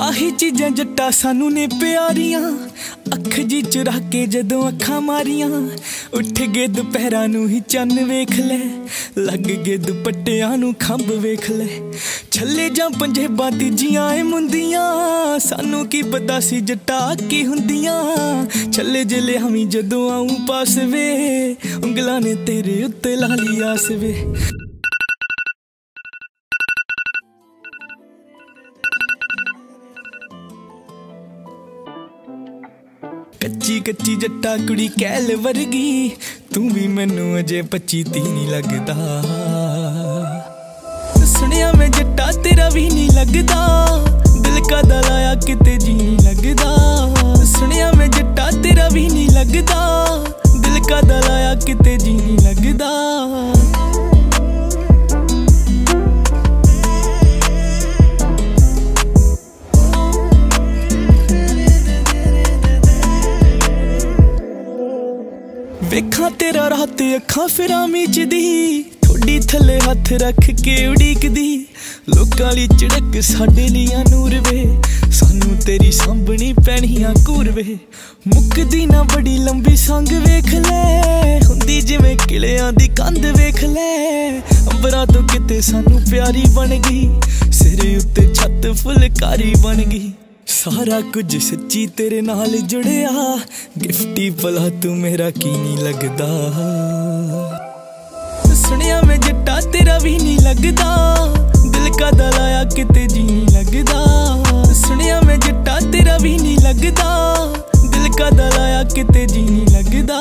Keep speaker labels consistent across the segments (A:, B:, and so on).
A: ਆਹੀ ਚੀਜ਼ਾਂ ਜੱਟਾ ਸਾਨੂੰ ਨੇ ਪਿਆਰੀਆਂ। ਅੱਖ ਜੀ ਚੁਰਾ ਕੇ ਜਦੋਂ ਅੱਖਾਂ ਮਾਰੀਆਂ, ਉੱਠ ਗਏ ਦੁਪਹਿਰਾਂ ਨੂੰ ਹੀ ਚੰਨ ਵੇਖ ਲੈ, ਲੱਗ ਗਏ ਦੁਪੱਟਿਆਂ ਨੂੰ ਖੰਭ ਵੇਖ ਲੈ। ਛੱਲੇ ਜਾਂ ਪੰਜੇਬਾਂ ਤੀਜੀਆਂ ਏ ਮੁੰਦੀਆਂ, ਸਾਨੂੰ ਕੀ ਪਤਾ ਸੀ ਜੱਟਾ ਕੀ ਹੁੰਦੀਆਂ। ਛੱਲੇ ਜਿਲੇ ਹਮੀ ਜਦੋਂ ਆਉਂ ਪਾਸ ਵੇ ਉਂਗਲਾਂ ਨੇ ਤੇਰੇ ਉੱਤੇ ਲਾਲੀ ਆਸ ਵੇ ਕੱਚੀ ਕੱਚੀ ਜੱਟਾ ਕੁੜੀ ਕਹਿਲ ਵਰਗੀ। ਤੂੰ ਵੀ ਮੈਨੂੰ ਅਜੇ 25 30 ਨਹੀਂ ਲੱਗਦਾ। ਸੁਣਿਆ ਮੈਂ ਜੱਟਾ ਤੇਰਾ ਵੀ ਨਹੀਂ ਲੱਗਦਾ। ਦਿਲ ਕਾ ਦਲਾਇਆ ਕਿਤੇ ਜੀ ਨਹੀਂ ਲੱਗਦਾ। ਰਾਤ ਅੱਖਾਂ ਫਿਰਾਂ ਮੀਚਦੀ, ਥੋੜੀ ਥੱਲੇ ਹੱਥ ਰੱਖ ਕੇ ਉਡੀਕਦੀ। ਲੋਕਾਂ ਲਈ ਚੜਕ ਸਾਡੇ ਲਈ ਨੂਰ ਵੇ, ਸਾਨੂੰ ਤੇਰੀ ਸਾਂਭਣੀ ਪੈਣੀਆਂ ਕੂਰ ਵੇ। ਮੁੱਕਦੀ ਨਾ ਬੜੀ ਲੰਬੀ ਸੰਗ ਵੇਖ ਲੈ, ਹੁੰਦੀ ਜਿਵੇਂ ਕਿਲਿਆਂ ਦੀ ਕੰਧ ਵੇਖ ਲੈ। ਅੰਬਰਾਂ ਤੋਂ ਕਿਤੇ ਸਾਨੂੰ ਪਿਆਰੀ ਬਣ ਗਈ, ਸਿਰ ਉੱਤੇ ਛੱਤ ਫੁਲਕਾਰੀ ਬਣ ਗਈ। ਸਾਰਾ ਕੁਝ ਸੱਚੀ ਤੇਰੇ ਨਾਲ ਜੁੜਿਆ। ਗਿਫਟੀ ਭਲਾ ਤੂੰ ਮੇਰਾ ਕੀ ਨਹੀਂ ਲੱਗਦਾ। ਸੁਣਿਆ ਮੈਂ ਜੱਟਾ ਤੇਰਾ ਵੀ ਨਹੀਂ ਲੱਗਦਾ। ਦਿਲ ਕਾ ਲਾਇਆ ਕਿਤੇ ਜੀ ਨਹੀਂ ਲੱਗਦਾ। ਸੁਣਿਆ ਮੈਂ ਜੱਟਾ ਤੇਰਾ ਵੀ ਨਹੀਂ ਲੱਗਦਾ। ਦਿਲ ਕਾ ਲਾਇਆ ਕਿਤੇ ਜੀ ਨਹੀਂ ਲੱਗਦਾ।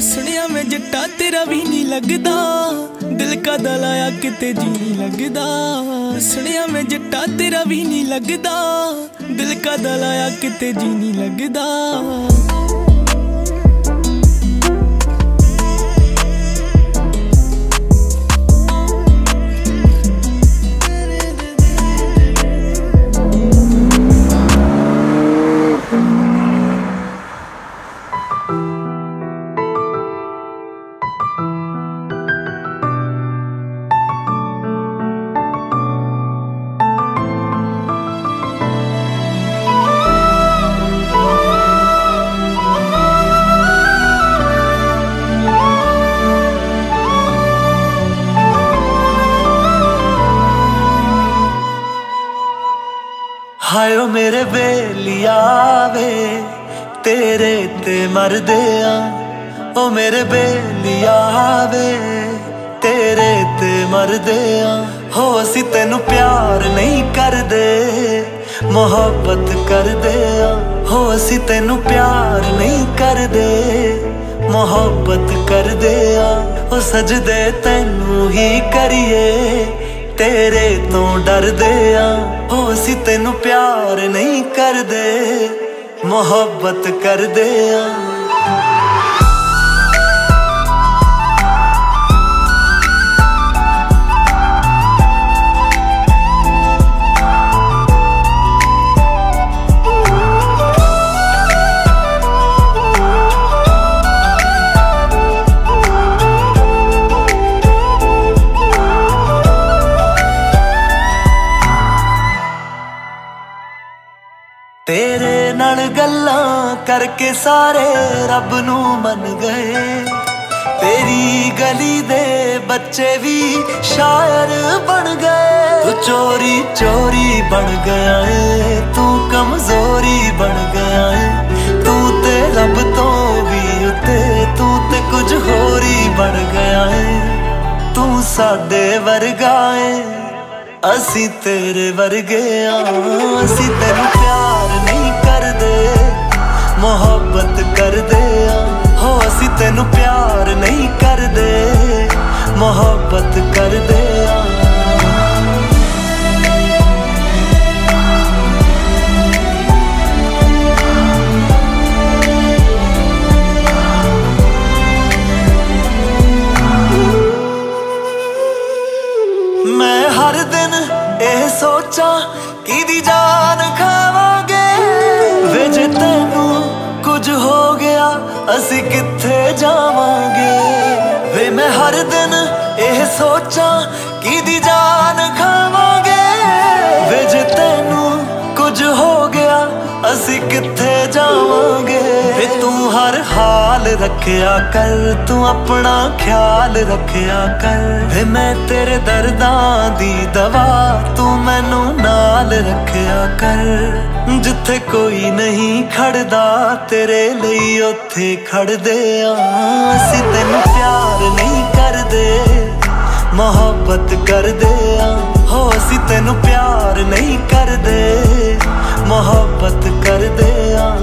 A: ਸੁਣਿਆ ਮੈਂ ਜੱਟਾ ਤੇਰਾ ਵੀ ਨਹੀਂ ਲੱਗਦਾ। ਕਦਾ ਲਾਇਆ ਕਿਤੇ ਜੀ ਨਹੀਂ ਲੱਗਦਾ। ਸੁਣਿਆ ਮੈਂ ਜੱਟਾ ਤੇਰਾ ਵੀ ਨਹੀਂ ਲੱਗਦਾ। ਦਿਲ ਕਦਾ ਦਲਾਇਆ ਕਿਤੇ ਜੀ ਨਹੀਂ ਲੱਗਦਾ।
B: ਹਾਇਓ ਮੇਰੇ ਬੇਲੀਆ ਵੇ ਤੇਰੇ ਤੇ ਮਰਦੇ ਆ ਓ ਮੇਰੇ ਬੇਲੀਆ ਵੇ ਤੇਰੇ ਤੇ ਮਰਦੇ ਆ ਹੋ, ਅਸੀਂ ਤੈਨੂੰ ਪਿਆਰ ਨਹੀਂ ਕਰਦੇ, ਮੁਹੱਬਤ ਕਰਦੇ ਆ। ਹੋ, ਅਸੀਂ ਤੈਨੂੰ ਪਿਆਰ ਨਹੀਂ ਕਰਦੇ, ਮੁਹੱਬਤ ਕਰਦੇ ਆ। ਉਹ ਸਜਦੇ ਤੈਨੂੰ ਹੀ ਕਰੀਏ, ਤੇਰੇ ਤੋਂ ਡਰਦੇ ਆ। ਅਸੀਂ ਤੈਨੂੰ ਪਿਆਰ ਨਹੀਂ ਕਰਦੇ ਮੁਹੱਬਤ ਕਰਦੇ ਆ। ਕਰਕੇ ਸਾਰੇ ਰੱਬ ਨੂੰ ਮੰਨ ਗਏ। ਤੇਰੀ ਗਲੀ ਦੇ ਬੱਚੇ ਵੀ ਸ਼ਾਇਰ ਬਣ ਗਏ। ਤੂੰ ਚੋਰੀ ਚੋਰੀ ਬਣ ਗਿਆ ਏ। ਤੂੰ ਕਮਜ਼ੋਰੀ ਬਣ ਗਿਆ ਏ। ਤੂੰ ਤੇ ਰੱਬ ਤੋਂ ਵੀ ਉੱਤੇ, ਤੂੰ ਤੇ ਕੁਝ ਹੋਰ ਹੀ ਬਣ ਗਿਆ ਏ। ਤੂੰ ਸਾਡੇ ਵਰਗਾ ਏ। ਅਸੀਂ ਤੇਰੇ ਵਰਗੇ ਆ। ਅਸੀਂ ਤੈਨੂੰ ਪਿਆਰ ਮੁਹੱਬਤ ਕਰਦੇ ਆ। ਹੋ, ਅਸੀਂ ਤੈਨੂੰ ਪਿਆਰ ਨਹੀਂ ਕਰਦੇ। ਮੁਹੱਬਤ ਕਰਦੇ ਆ। ਮੈਂ ਹਰ ਦਿਨ ਇਹ ਸੋਚਾਂ, ਕਿਹਦੀ ਜਾਨ ਖਾਵਾਂਗੇ ਅਸੀਂ ਕਿੱਥੇ ਜਾਵਾਂਗੇ? ਵੇ ਮੈਂ ਹਰ ਦਿਨ ਇਹ ਸੋਚਾਂ ਦੀ ਜਾਨ ਖਾਵਾਂਗੇ? ਵੇ ਜੇ ਤੈਨੂੰ ਕੁਝ ਹੋ ਗਿਆ, ਅਸੀਂ ਕਿੱਥੇ ਜਾਵਾਂਗੇ? ਵੇ ਤੂੰ ਹਰ ਹਾਲ ਰੱਖਿਆ ਕਰ, ਤੂੰ ਆਪਣਾ ਖਿਆਲ ਰੱਖਿਆ ਕਰ। ਵੇ ਮੈਂ ਤੇਰੇ ਦਰਦਾਂ ਦੀ ਦਵਾ, ਤੂੰ ਮੈਨੂੰ ਨਾਲ ਰੱਖਿਆ ਕਰ। ਜਿੱਥੇ ਕੋਈ ਨਹੀਂ ਖੜਦਾ, ਤੇਰੇ ਲਈ ਉੱਥੇ ਖੜਦੇ ਆ। ਅਸੀਂ ਤੈਨੂੰ ਪਿਆਰ ਨਹੀਂ ਕਰਦੇ, ਮੁਹੱਬਤ ਕਰਦੇ ਆ। ਹੋ, ਅਸੀਂ ਤੈਨੂੰ ਪਿਆਰ ਨਹੀਂ ਕਰਦੇ, ਮੁਹੱਬਤ ਕਰਦੇ ਆ।